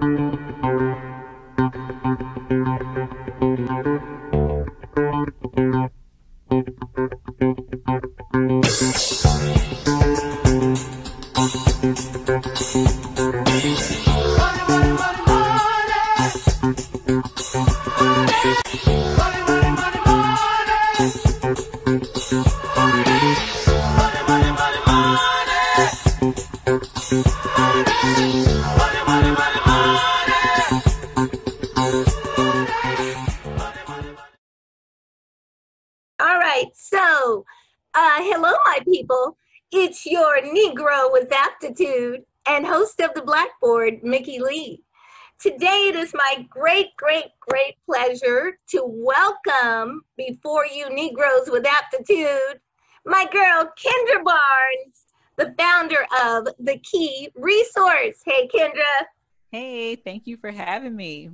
Right, so uh, hello, my people. It's your Negro with aptitude and host of the Blackboard, Mickey Lee. Today, it is my great, great, great pleasure to welcome before you Negroes with aptitude my girl, Kendra Barnes, the founder of The Key Resource. Hey, Kendra. Hey, thank you for having me.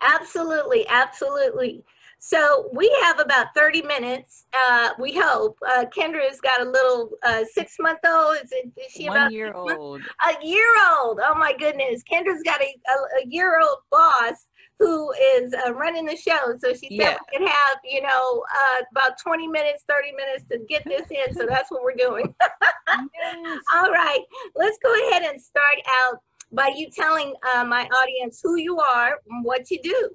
Absolutely, absolutely. So we have about 30 minutes. Uh, we hope. Uh, Kendra's got a little uh, six month old. Is, it, is she One about year old. A year old. Oh my goodness. Kendra's got a, a, a year old boss who is uh, running the show. So she said Yeah. we could have, you know, uh, about 20 minutes, 30 minutes to get this in. So that's what we're doing. Yes. All right. Let's go ahead and start out by you telling uh, my audience who you are and what you do.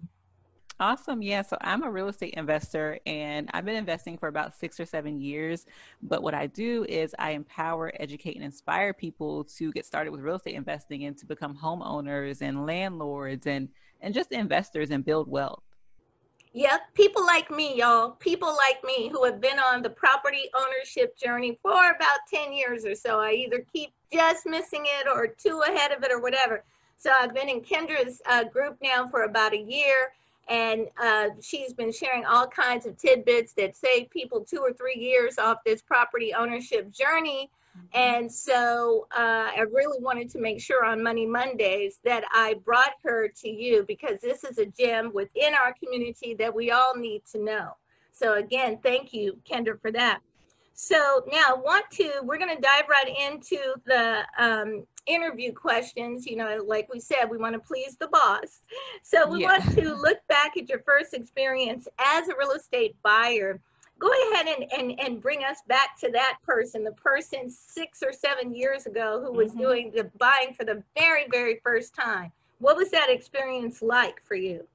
Awesome. Yeah. So I'm a real estate investor and I've been investing for about six or seven years. But what I do is I empower, educate, and inspire people to get started with real estate investing and to become homeowners and landlords and, and just investors and build wealth. Yep, people like me, y'all. People like me who have been on the property ownership journey for about 10 years or so. I either keep just missing it or two ahead of it or whatever. So I've been in Kendra's uh, group now for about a year, and uh, she's been sharing all kinds of tidbits that save people two or three years off this property ownership journey. And so uh, I really wanted to make sure on Money Mondays that I brought her to you because this is a gem within our community that we all need to know. So again, thank you, Kendra, for that. So now I want to, we're going to dive right into the um, interview questions. You know, like we said, we want to please the boss. So we Yeah. want to look back at your first experience as a real estate buyer go ahead and, and, and bring us back to that person, the person six or seven years ago who was Mhm. doing the buying for the very, very first time. What was that experience like for you?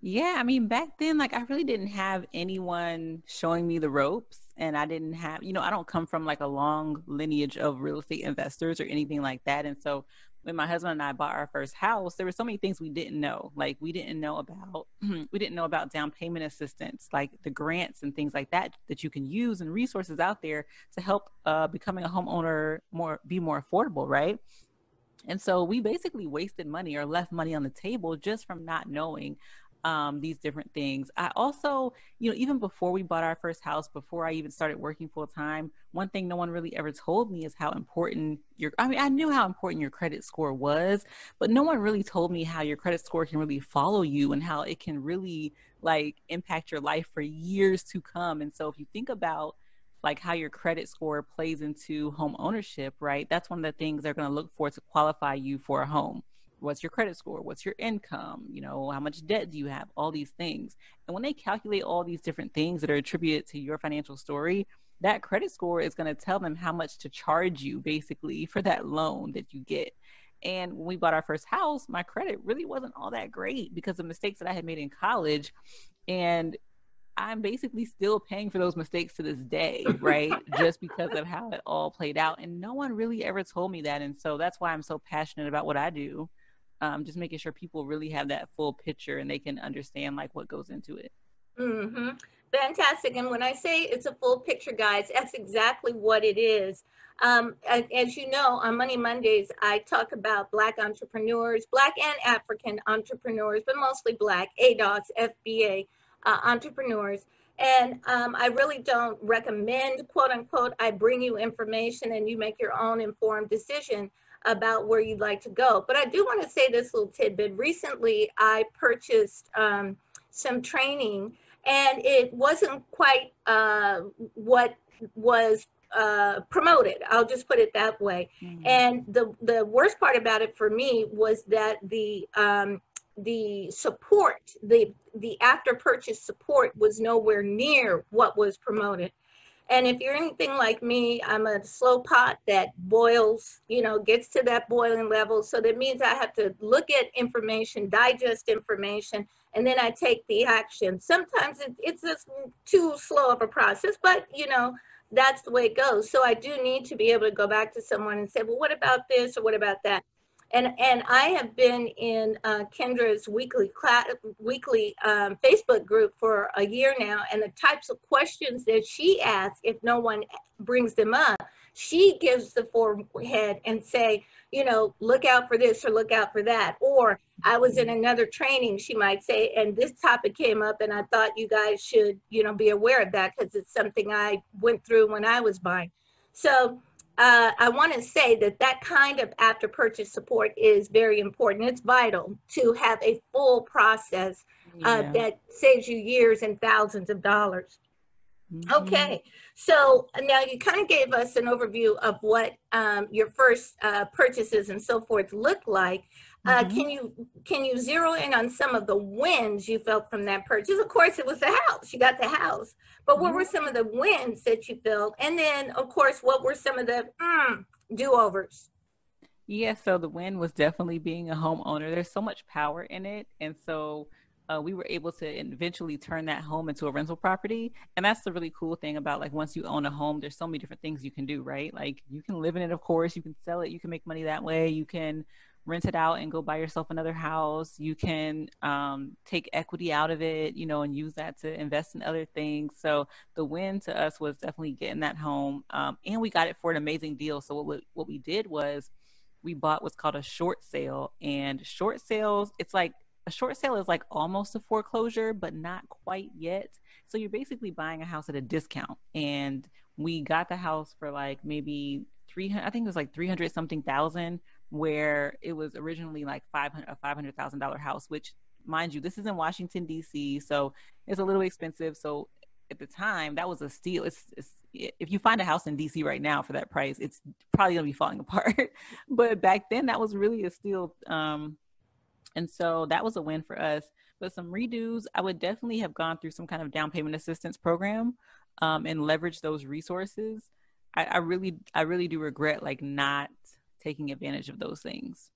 Yeah, I mean, back then, like, I really didn't have anyone showing me the ropes. And I didn't have, you know, I don't come from like a long lineage of real estate investors or anything like that. And so when my husband and I bought our first house, there were so many things we didn't know. Like, we didn't know about, we didn't know about down payment assistance, like the grants and things like that that you can use and resources out there to help uh, becoming a homeowner more, be more affordable, right? And so we basically wasted money or left money on the table just from not knowing um, these different things. I also, you know, even before we bought our first house, before I even started working full time, one thing no one really ever told me is how important your, I mean, I knew how important your credit score was, but no one really told me how your credit score can really follow you and how it can really like impact your life for years to come. And so if you think about, like how your credit score plays into home ownership, right? That's one of the things they're going to look for to qualify you for a home. What's your credit score? What's your income? You know, how much debt do you have? All these things. And when they calculate all these different things that are attributed to your financial story, that credit score is going to tell them how much to charge you basically for that loan that you get. And when we bought our first house, my credit really wasn't all that great because of mistakes that I had made in college. And I'm basically still paying for those mistakes to this day, right? Just because of how it all played out. And no one really ever told me that. And so that's why I'm so passionate about what I do. Um, just making sure people really have that full picture and they can understand like what goes into it. Mm-hmm. Fantastic. And when I say it's a full picture, guys, that's exactly what it is. Um, as you know, on Money Mondays, I talk about Black entrepreneurs, Black and African entrepreneurs, but mostly Black, ADOS, FBA uh, entrepreneurs. And um, I really don't recommend, quote unquote, I bring you information and you make your own informed decision about where you'd like to go. But I do want to say this little tidbit. Recently, I purchased um, some training and it wasn't quite uh, what was uh, promoted. I'll just put it that way. Mm-hmm. And the the worst part about it for me was that the um, the support, the the after purchase support was nowhere near what was promoted. And if you're anything like me, I'm a slow pot that boils, you know, gets to that boiling level. So that means I have to look at information, digest information, and then I take the action. Sometimes it, it's just too slow of a process, but you know, that's the way it goes. So I do need to be able to go back to someone and say, well, what about this or what about that? And and I have been in uh, Kendra's weekly class, weekly um, Facebook group for a year now, and the types of questions that she asks, if no one brings them up, she gives the forehead and say, you know, look out for this or look out for that. Or I was in another training, she might say, and this topic came up, and I thought you guys should, you know, be aware of that because it's something I went through when I was buying. So uh, I want to say that that kind of after purchase support is very important. It's vital to have a full process uh, yeah. that saves you years and thousands of dollars. Mm-hmm. Okay, so now you kind of gave us an overview of what um, your first uh, purchases and so forth look like. Uh, mm-hmm. Can you can you zero in on some of the wins you felt from that purchase? Of course, it was the house. You got the house, but what mm-hmm. were some of the wins that you felt? And then, of course, what were some of the mm, do overs? Yeah, so the win was definitely being a homeowner. There's so much power in it, and so uh, we were able to eventually turn that home into a rental property. And that's the really cool thing about like once you own a home, there's so many different things you can do, right? Like you can live in it, of course, you can sell it, you can make money that way, you can rent it out and go buy yourself another house. You can um, take equity out of it, you know, and use that to invest in other things. So the win to us was definitely getting that home, um, and we got it for an amazing deal. So what we, what we did was we bought what's called a short sale, and short sales, it's like a short sale is like almost a foreclosure, but not quite yet. So you're basically buying a house at a discount, and we got the house for like maybe 300 i think it was like 300 something thousand where it was originally like 500 a $500,000 house which mind you this is in Washington DC so it's a little expensive. So at the time that was a steal. It's, it's if you find a house in DC right now for that price it's probably going to be falling apart. But back then that was really a steal um and so that was a win for us. But some redos I would definitely have gone through some kind of down payment assistance program um, and leverage those resources. I, I really I really do regret like not taking advantage of those things.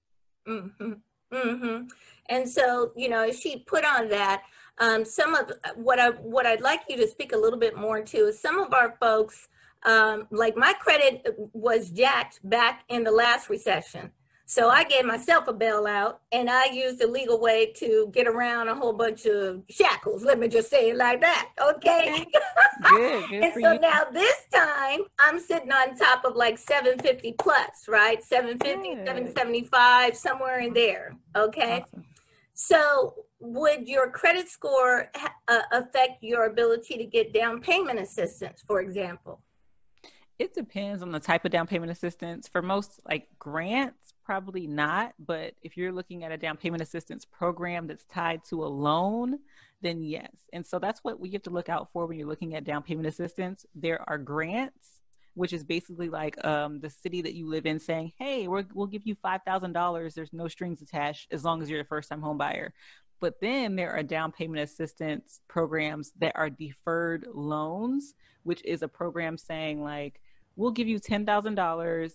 Mm-hmm. Mm-hmm. And so, you know, she put on that. Um, some of what I what I'd like you to speak a little bit more to is some of our folks, um, like my credit was jacked back in the last recession. So I gave myself a bailout and I used the legal way to get around a whole bunch of shackles. Let me just say it like that. Okay. Good, good and so you. now this time I'm sitting on top of like 750 plus, right? 750, good. 775, somewhere in there. Okay. Awesome. So would your credit score uh, affect your ability to get down payment assistance, for example? It depends on the type of down payment assistance. For most like grants, probably not. But if you're looking at a down payment assistance program that's tied to a loan, then yes. And so that's what we have to look out for when you're looking at down payment assistance. There are grants, which is basically like um, the city that you live in saying, hey, we will give you $5,000. There's no strings attached as long as you're a first time home buyer. But then there are down payment assistance programs that are deferred loans, which is a program saying, like, we'll give you $10,000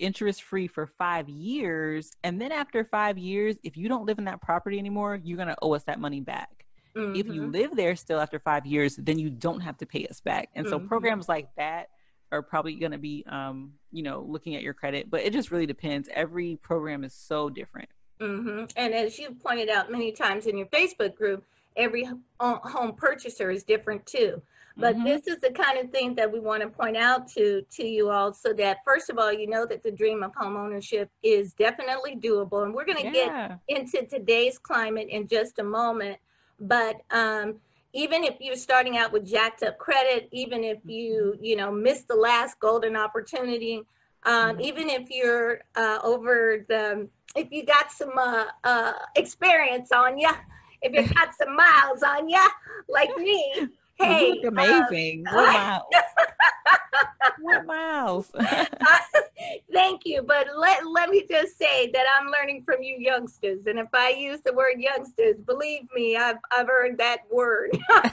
interest free for five years. And then after five years, if you don't live in that property anymore, you're going to owe us that money back. Mm-hmm. If you mm-hmm. live there still after five years, then you don't have to pay us back. And so mm-hmm. programs like that are probably going to be, um, you know, looking at your credit, but it just really depends. Every program is so different. Mm-hmm. And as you pointed out many times in your Facebook group, every home purchaser is different too. But mm-hmm. this is the kind of thing that we want to point out to to you all so that first of all, you know that the dream of home ownership is definitely doable. And we're going to yeah. get into today's climate in just a moment. But um, even if you're starting out with jacked up credit, even if you mm-hmm. you know missed the last golden opportunity, um, mm-hmm. even if you're uh, over the if you got some uh, uh, experience on you, if you got some miles on you, like me, Hey, you look amazing. Uh, what miles? what miles? Thank you, but let let me just say that I'm learning from you youngsters, and if I use the word youngsters, believe me, I've I've heard that word.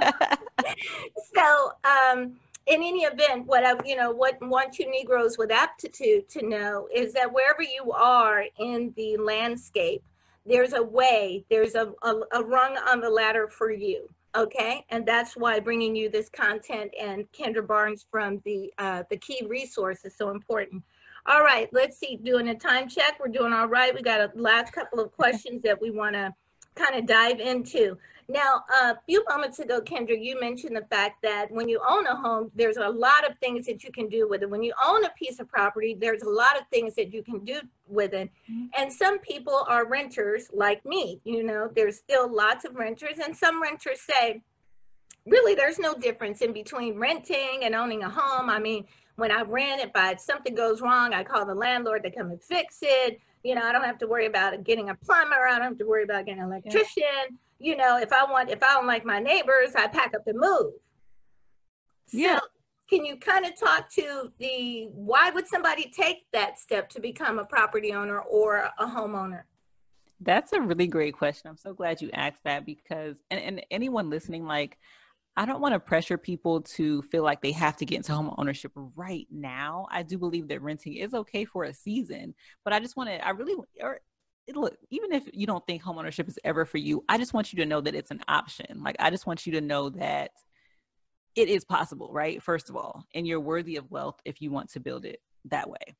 so, um, in any event, what I you know what want you Negroes with aptitude to know is that wherever you are in the landscape, there's a way, there's a, a, a rung on the ladder for you okay? And that's why bringing you this content and kendra barnes from the uh, the key resource is so important. All right let's see doing a time check we're doing all right we got a last couple of questions that we want to kind of dive into now, a few moments ago, Kendra, you mentioned the fact that when you own a home, there's a lot of things that you can do with it. When you own a piece of property, there's a lot of things that you can do with it. Mm-hmm. And some people are renters like me. You know, there's still lots of renters, and some renters say, really, there's no difference in between renting and owning a home. I mean, when I rent, it, if something goes wrong, I call the landlord to come and fix it. You know, I don't have to worry about getting a plumber. I don't have to worry about getting an electrician. Yeah you know, if I want, if I don't like my neighbors, I pack up and move. Yeah. So can you kind of talk to the why would somebody take that step to become a property owner or a homeowner? That's a really great question. I'm so glad you asked that because, and, and anyone listening, like, I don't want to pressure people to feel like they have to get into home ownership right now. I do believe that renting is okay for a season, but I just want to, I really, or look, even if you don't think homeownership is ever for you, I just want you to know that it's an option. Like, I just want you to know that it is possible, right? First of all, and you're worthy of wealth if you want to build it that way.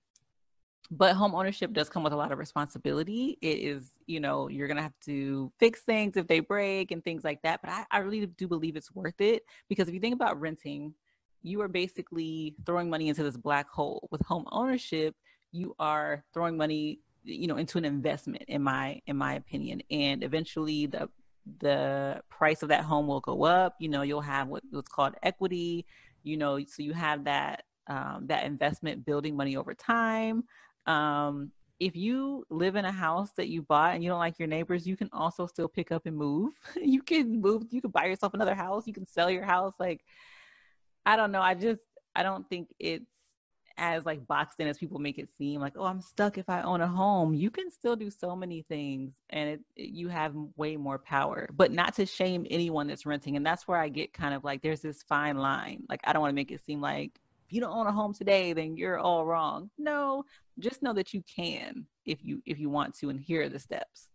But home ownership does come with a lot of responsibility. It is, you know, you're to have to fix things if they break and things like that. But I, I really do believe it's worth it because if you think about renting, you are basically throwing money into this black hole. With home ownership, you are throwing money you know into an investment in my in my opinion. And eventually the the price of that home will go up. You know you'll have what, what's called equity. You know so you have that um, that investment building money over time. Um, if you live in a house that you bought and you don't like your neighbors you can also still pick up and move. You can move you can buy yourself another house. You can sell your house. Like i don't know. I just i don't think it's as like boxed in as people make it seem like oh i'm stuck if i own a home you can still do so many things and it, it, you have way more power but not to shame anyone that's renting and that's where i get kind of like there's this fine line like i don't want to make it seem like if you don't own a home today then you're all wrong no just know that you can if you if you want to and here are the steps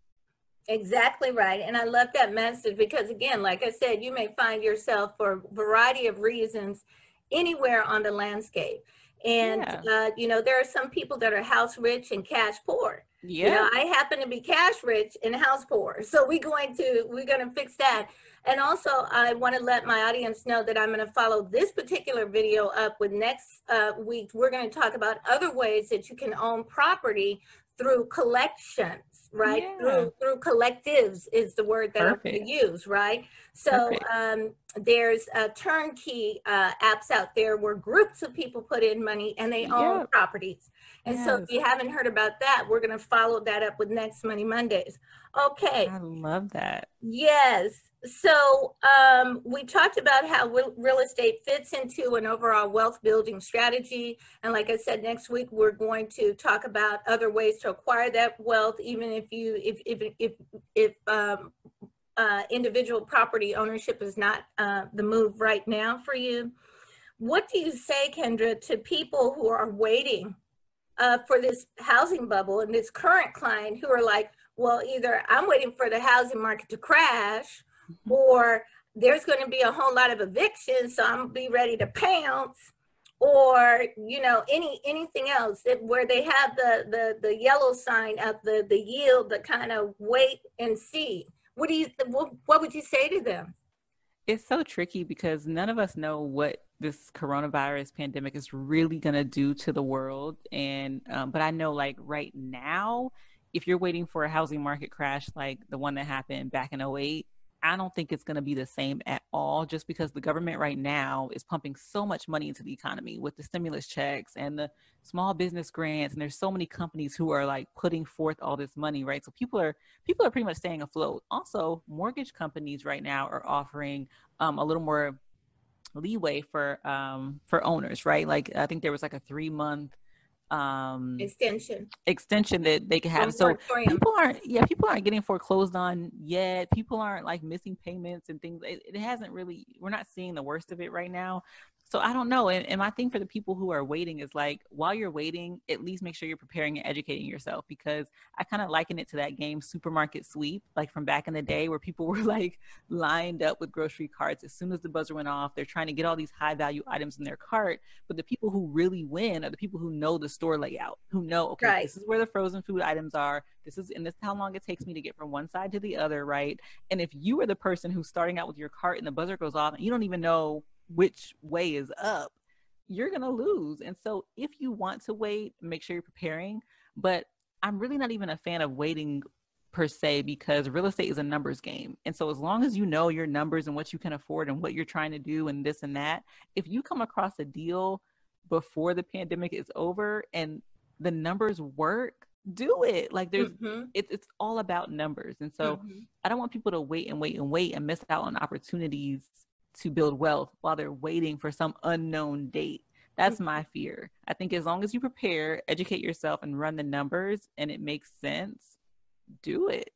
Exactly right. And I love that message because, again, like I said, you may find yourself for a variety of reasons anywhere on the landscape. And, yeah. uh, you know, there are some people that are house rich and cash poor. Yeah. You know, I happen to be cash rich and house poor. So we're going to, we're going to fix that. And also I want to let my audience know that I'm going to follow this particular video up with next uh, week. We're going to talk about other ways that you can own property through collections, right? Yeah. Through through collectives is the word that Perfect. I'm going to use, right? So um, there's uh, turnkey uh, apps out there where groups of people put in money and they own yeah. properties. And yes. so if you haven't heard about that, we're going to follow that up with next Money Mondays. Okay. I love that. Yes. So um, we talked about how real estate fits into an overall wealth building strategy. And like I said, next week we're going to talk about other ways to acquire that wealth, even if you if if if if um, uh, individual property ownership is not uh, the move right now for you. What do you say, Kendra, to people who are waiting uh, for this housing bubble and this current client who are like, well, either I'm waiting for the housing market to crash mm-hmm. or there's going to be a whole lot of evictions, so I'm going to be ready to pounce. Or you know any anything else that, where they have the the the yellow sign of the the yield the kind of wait and see. What do you what, what would you say to them? It's so tricky because none of us know what this coronavirus pandemic is really going to do to the world and um, but i know like right now if you're waiting for a housing market crash like the one that happened back in 08 I don't think it's going to be the same at all just because the government right now is pumping so much money into the economy with the stimulus checks and the small business grants and there's so many companies who are like putting forth all this money, right? So people are people are pretty much staying afloat. Also, mortgage companies right now are offering um, a little more leeway for um, for owners, right? Like I think there was like a 3 month um extension. extension that they could have. So people aren't yeah people aren't getting foreclosed on yet. People aren't like missing payments and things. It, it hasn't really we're not seeing the worst of it right now so I don't know. And, and my thing for the people who are waiting is like, while you're waiting, at least make sure you're preparing and educating yourself because I kind of liken it to that game Supermarket Sweep, like from back in the day where people were like lined up with grocery carts as soon as the buzzer went off. They're trying to get all these high value items in their cart. But the people who really win are the people who know the store layout, who know, okay, right. this is where the frozen food items are. This is, and this is how long it takes me to get from one side to the other, right? And if you are the person who's starting out with your cart and the buzzer goes off and you don't even know which way is up, you're going to lose. And so if you want to wait, make sure you're preparing. But I'm really not even a fan of waiting per se because real estate is a numbers game. And so as long as you know your numbers and what you can afford and what you're trying to do and this and that, if you come across a deal before the pandemic is over and the numbers work, do it. Like there's mm-hmm. it's it's all about numbers. And so mm-hmm. I don't want people to wait and wait and wait and miss out on opportunities to build wealth while they're waiting for some unknown date. That's my mm-hmm. fear. I think as long as you prepare, educate yourself, and run the numbers and it makes sense, do it.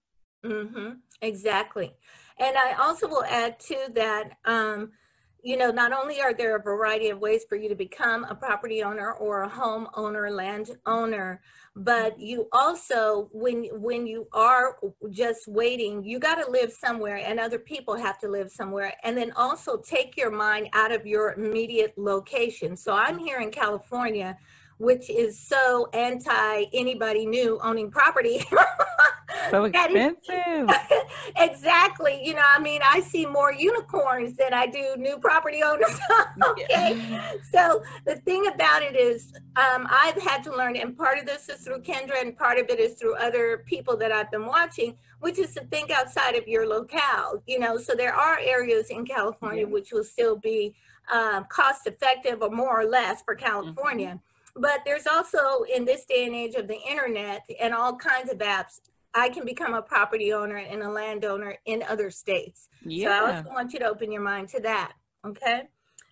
Mm-hmm. Exactly. And I also will add to that um, you know, not only are there a variety of ways for you to become a property owner or a home owner, land owner, but you also, when when you are just waiting, you got to live somewhere, and other people have to live somewhere, and then also take your mind out of your immediate location. So I'm here in California which is so anti anybody new owning property. so expensive. exactly. You know, I mean, I see more unicorns than I do new property owners. okay. Yeah. So the thing about it is, um, I've had to learn, and part of this is through Kendra, and part of it is through other people that I've been watching, which is to think outside of your locale. You know, so there are areas in California yeah. which will still be um, cost effective or more or less for California. Mm-hmm but there's also in this day and age of the internet and all kinds of apps i can become a property owner and a landowner in other states yeah. so i also want you to open your mind to that okay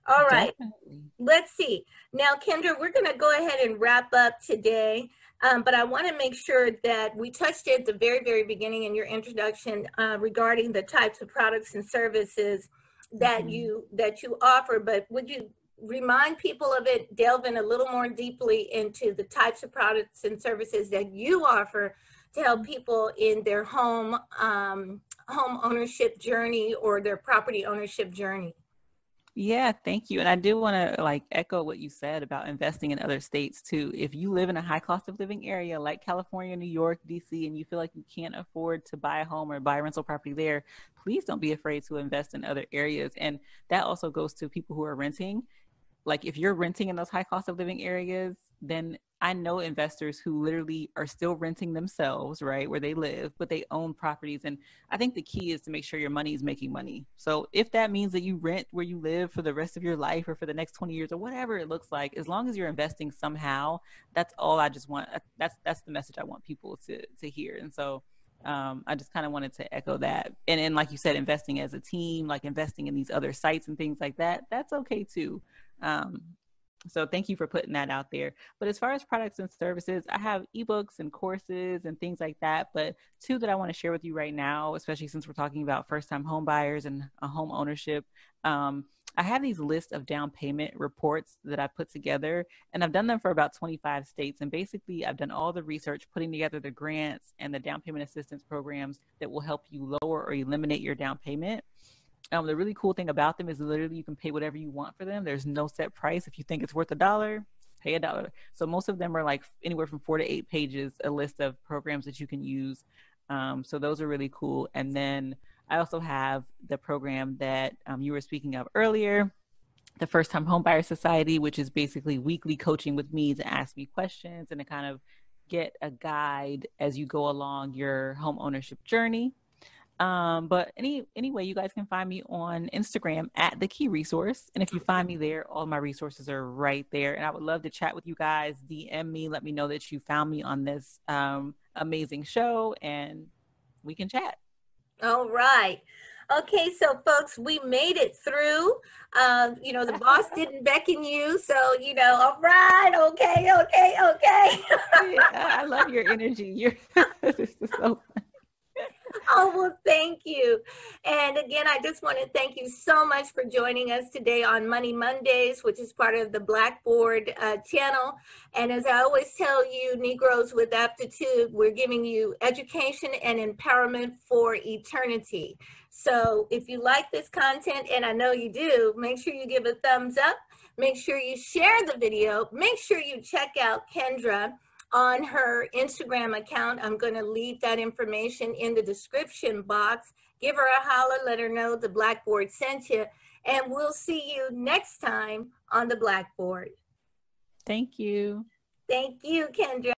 all right Definitely. let's see now kendra we're going to go ahead and wrap up today um, but I want to make sure that we touched at the very, very beginning in your introduction uh, regarding the types of products and services that mm-hmm. you that you offer. But would you remind people of it, delve in a little more deeply into the types of products and services that you offer to help people in their home um, home ownership journey or their property ownership journey. Yeah, thank you. And I do want to like echo what you said about investing in other states too. If you live in a high cost of living area like California, New York, DC, and you feel like you can't afford to buy a home or buy rental property there, please don't be afraid to invest in other areas. And that also goes to people who are renting like if you're renting in those high cost of living areas then i know investors who literally are still renting themselves right where they live but they own properties and i think the key is to make sure your money is making money so if that means that you rent where you live for the rest of your life or for the next 20 years or whatever it looks like as long as you're investing somehow that's all i just want that's that's the message i want people to to hear and so um, I just kind of wanted to echo that. And and like you said, investing as a team, like investing in these other sites and things like that, that's okay too. Um, so thank you for putting that out there. But as far as products and services, I have ebooks and courses and things like that. But two that I want to share with you right now, especially since we're talking about first-time home buyers and home ownership. Um, I have these lists of down payment reports that I put together, and I've done them for about 25 states. And basically, I've done all the research, putting together the grants and the down payment assistance programs that will help you lower or eliminate your down payment. Um, the really cool thing about them is literally you can pay whatever you want for them. There's no set price. If you think it's worth a dollar, pay a dollar. So most of them are like anywhere from four to eight pages, a list of programs that you can use. Um, so those are really cool. And then I also have the program that um, you were speaking of earlier, the First Time Homebuyer Society, which is basically weekly coaching with me to ask me questions and to kind of get a guide as you go along your home ownership journey. Um, but any anyway, you guys can find me on Instagram at the key resource. And if you find me there, all my resources are right there. And I would love to chat with you guys. DM me, let me know that you found me on this um, amazing show, and we can chat. All right. Okay, so folks, we made it through. Um, you know, the boss didn't beckon you, so you know, all right, okay, okay, okay. I love your energy. You're this is so oh, well, thank you. And again, I just want to thank you so much for joining us today on Money Mondays, which is part of the Blackboard uh, channel. And as I always tell you, Negroes with Aptitude, we're giving you education and empowerment for eternity. So if you like this content, and I know you do, make sure you give a thumbs up. Make sure you share the video. Make sure you check out Kendra on her Instagram account. I'm going to leave that information in the description box. Give her a holler, let her know the Blackboard sent you, and we'll see you next time on the Blackboard. Thank you. Thank you, Kendra.